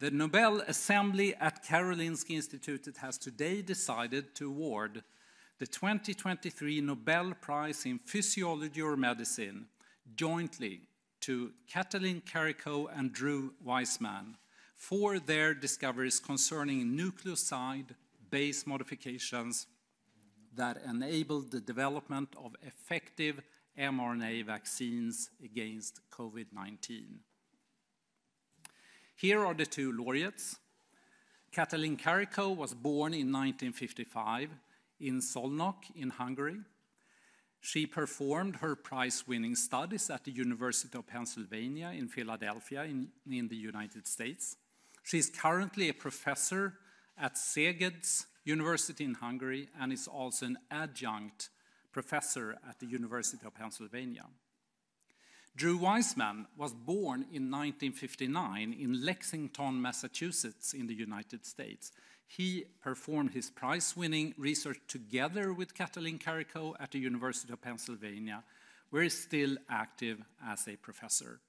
The Nobel Assembly at Karolinska Institutet has today decided to award the 2023 Nobel Prize in Physiology or Medicine jointly to Katalin Karikó and Drew Weissman for their discoveries concerning nucleoside base modifications that enabled the development of effective mRNA vaccines against COVID 19. Here are the two laureates. Katalin Karikó was born in 1955 in Szolnok in Hungary. She performed her prize winning studies at the University of Pennsylvania in Philadelphia in, in the United States. She is currently a professor at Szeged's University in Hungary and is also an adjunct professor at the University of Pennsylvania. Drew Weissman was born in 1959 in Lexington, Massachusetts, in the United States. He performed his prize winning research together with Katalin Karikó at the University of Pennsylvania, where he's still active as a professor.